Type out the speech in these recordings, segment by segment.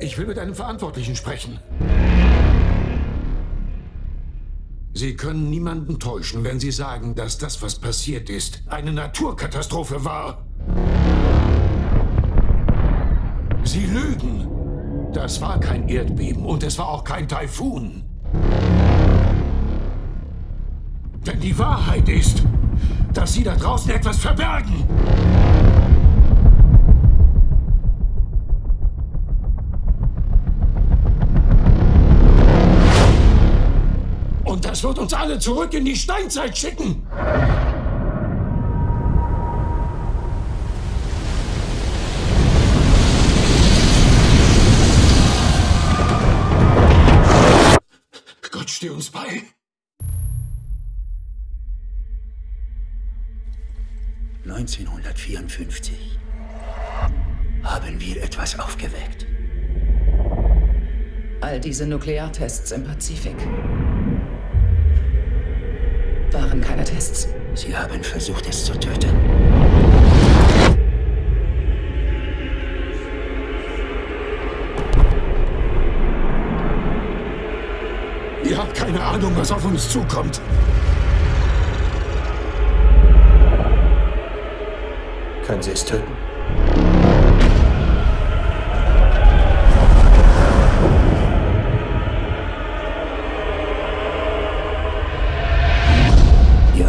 Ich will mit einem Verantwortlichen sprechen. Sie können niemanden täuschen, wenn Sie sagen, dass das, was passiert ist, eine Naturkatastrophe war. Sie lügen. Das war kein Erdbeben und es war auch kein Taifun. Denn die Wahrheit ist, dass Sie da draußen etwas verbergen. Das wird uns alle zurück in die Steinzeit schicken. Gott steh uns bei. ...1954 haben wir etwas aufgeweckt. All diese Nukleartests im Pazifik waren keine Tests. Sie haben versucht, es zu töten. Ihr habt keine Ahnung, was auf uns zukommt. Können Sie es töten?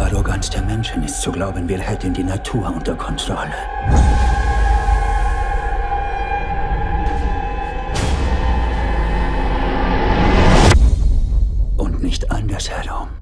Arroganz der Menschen ist zu glauben, wir hätten die Natur unter Kontrolle. Und nicht andersherum.